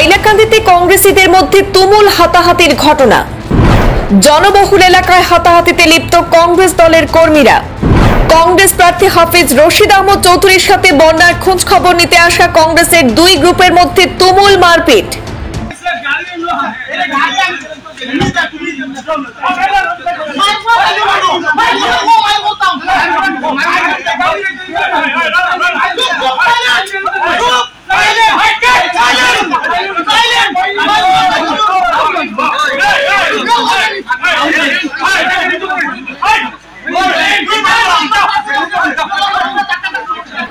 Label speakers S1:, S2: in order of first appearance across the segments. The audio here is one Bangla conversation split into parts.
S1: হাইলাকান্দিতে কংগ্রেসীদের মধ্যে তুমুল হাতাহাতির ঘটনা। জনবহুল এলাকায় হাতাহাতিতে লিপ্ত কংগ্রেস দলের কর্মীরা। কংগ্রেস প্রার্থী হাফিজ রশিদ আহমদ চৌধুরীর সাথে বন্যার খোঁজ খবর নিতে আসা কংগ্রেসের দুই গ্রুপের মধ্যে তুমুল মারপিট।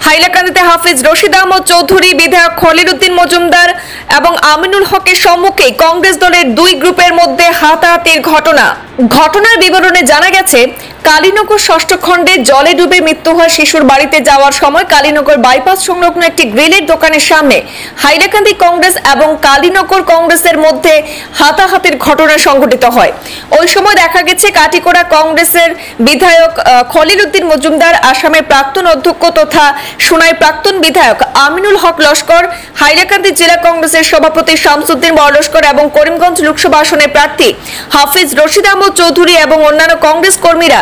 S1: হাইলাকান্দিতে হাফিজ রশিদ আহমদ চৌধুরী, বিধায়ক খলিল উদ্দিন মজুমদার এবং আমিনুল হকের সম্মুখে কংগ্রেস দলের দুই গ্রুপের মধ্যে হাতাহাতির ঘটনা। ঘটনার বিবরণে জানা গেছে কালীনগর ষষ্ঠ খণ্ডে জলে ডুবে মৃত্যু হয় শিশুর বাড়িতে যাওয়ার সময় কালীনগর বাইপাস সংলগ্ন একটি গ্রিলের দোকানের সামনে। হাইলাকান্দি কংগ্রেস এবং কালীনগর কংগ্রেসের মধ্যে হাতাহাতির ঘটনা সংঘটিত হয়। ওই সময় দেখা গেছে, কাটিকোড়া কংগ্রেসের বিধায়ক খলিল উদ্দিন মজুমদার, আসামের প্রাক্তন অধ্যক্ষ তথা সোনাই প্রাক্তন বিধায়ক আমিনুল হক লস্কর, হাইলাকান্দি জেলা কংগ্রেসের সভাপতি শামসুদ্দিন বড়লস্কর এবং করিমগঞ্জ লোকসভা আসনের প্রার্থী হাফিজ রশিদ আহমদ চৌধুরী এবং অন্যান্য কংগ্রেস কর্মীরা